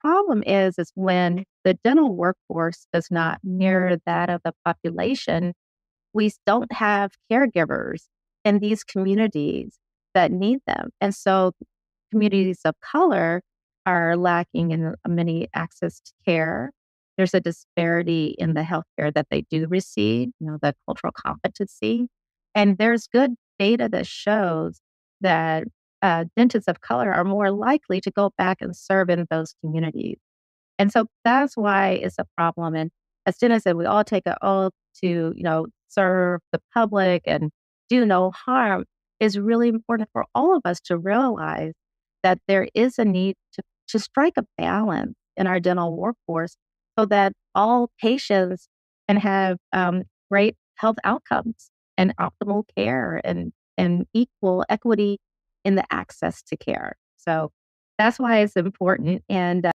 problem is, is when the dental workforce does not mirror that of the population, we don't have caregivers in these communities that need them. And so communities of color are lacking in many access to care. There's a disparity in the healthcare that they do receive, you know, the cultural competency. And there's good data that shows that uh, dentists of color are more likely to go back and serve in those communities. And so that's why it's a problem. And as Jenna said, we all take an oath to, you know, serve the public and do no harm. Is really important for all of us to realize that there is a need to, to strike a balance in our dental workforce so that all patients can have um, great health outcomes and optimal care and, and equal equity in the access to care. So that's why it's important. And uh,